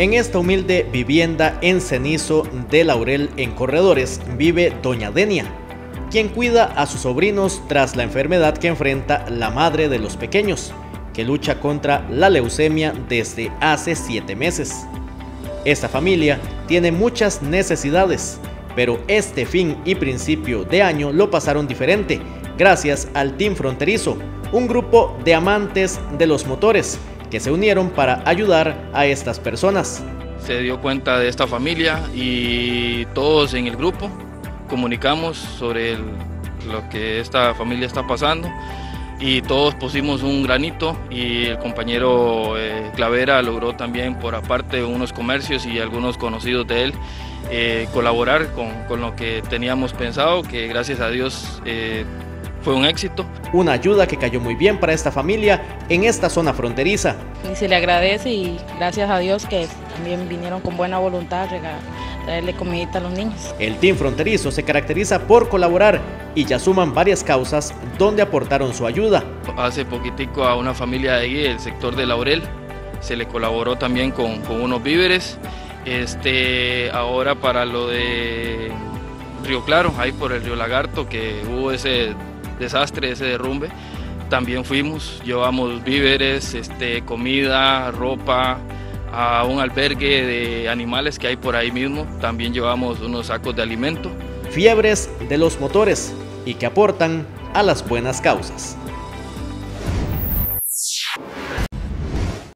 En esta humilde vivienda en cenizo de Laurel en Corredores vive Doña Denia, quien cuida a sus sobrinos tras la enfermedad que enfrenta la madre de los pequeños, que lucha contra la leucemia desde hace siete meses. Esta familia tiene muchas necesidades, pero este fin y principio de año lo pasaron diferente gracias al Team Fronterizo, un grupo de amantes de los motores que se unieron para ayudar a estas personas. Se dio cuenta de esta familia y todos en el grupo comunicamos sobre lo que esta familia está pasando y todos pusimos un granito y el compañero eh, Clavera logró también por aparte unos comercios y algunos conocidos de él eh, colaborar con, con, lo que teníamos pensado, que gracias a Dios eh, fue un éxito. Una ayuda que cayó muy bien para esta familia en esta zona fronteriza. Y se le agradece y gracias a Dios que también vinieron con buena voluntad a traerle comidita a los niños. El Team Fronterizo se caracteriza por colaborar y ya suman varias causas donde aportaron su ayuda. Hace poquitico a una familia de ahí, el sector de Laurel, se le colaboró también con, con unos víveres. Este, ahora para lo de Río Claro, ahí por el Río Lagarto, que hubo ese desastre, ese derrumbe, también fuimos, llevamos víveres, este, comida, ropa, a un albergue de animales que hay por ahí mismo, también llevamos unos sacos de alimento. Fiebres de los motores y que aportan a las buenas causas.